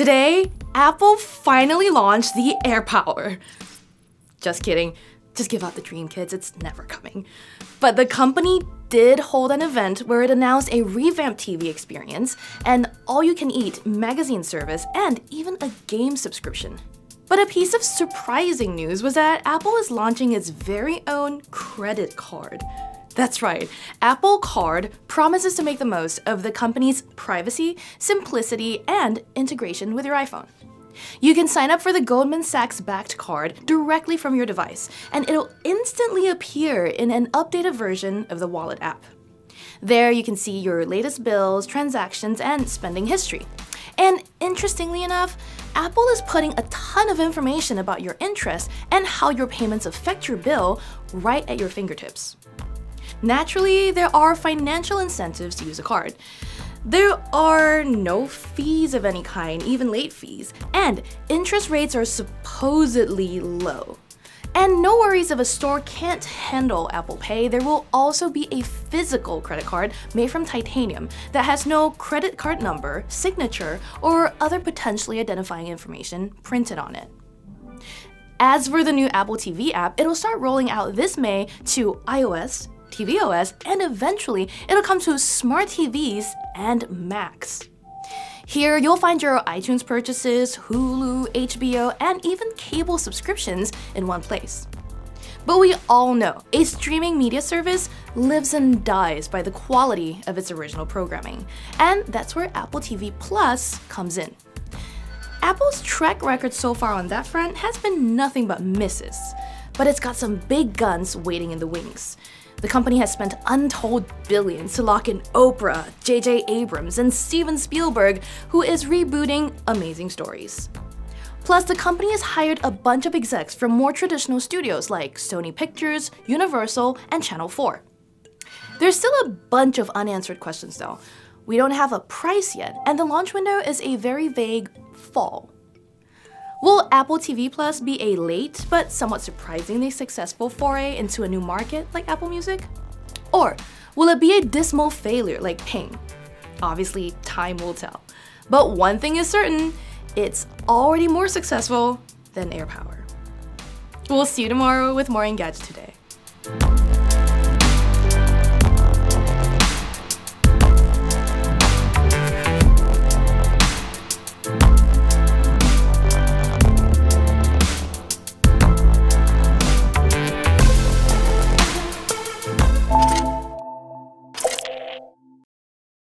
Today, Apple finally launched the AirPower. Just kidding. Just give up the dream, kids. It's never coming. But the company did hold an event where it announced a revamped TV experience, and all you can eat magazine service, and even a game subscription. But a piece of surprising news was that Apple is launching its very own credit card. That's right, Apple Card promises to make the most of the company's privacy, simplicity, and integration with your iPhone. You can sign up for the Goldman Sachs backed card directly from your device, and it'll instantly appear in an updated version of the Wallet app. There, you can see your latest bills, transactions, and spending history. And interestingly enough, Apple is putting a ton of information about your interests and how your payments affect your bill right at your fingertips. Naturally, there are financial incentives to use a card. There are no fees of any kind, even late fees, and interest rates are supposedly low. And no worries if a store can't handle Apple Pay, there will also be a physical credit card made from titanium that has no credit card number, signature, or other potentially identifying information printed on it. As for the new Apple TV app, it'll start rolling out this May to iOS, tvOS, and eventually it'll come to smart TVs and Macs. Here, you'll find your iTunes purchases, Hulu, HBO, and even cable subscriptions in one place. But we all know a streaming media service lives and dies by the quality of its original programming, and that's where Apple TV Plus comes in. Apple's track record so far on that front has been nothing but misses, but it's got some big guns waiting in the wings. The company has spent untold billions to lock in Oprah, J.J. Abrams, and Steven Spielberg, who is rebooting Amazing Stories. Plus, the company has hired a bunch of execs from more traditional studios like Sony Pictures, Universal, and Channel 4. There's still a bunch of unanswered questions though. We don't have a price yet, and the launch window is a very vague fall. Will Apple TV Plus be a late but somewhat surprisingly successful foray into a new market like Apple Music? Or will it be a dismal failure like Ping? Obviously, time will tell. But one thing is certain, it's already more successful than AirPower. We'll see you tomorrow with more Engadget Today.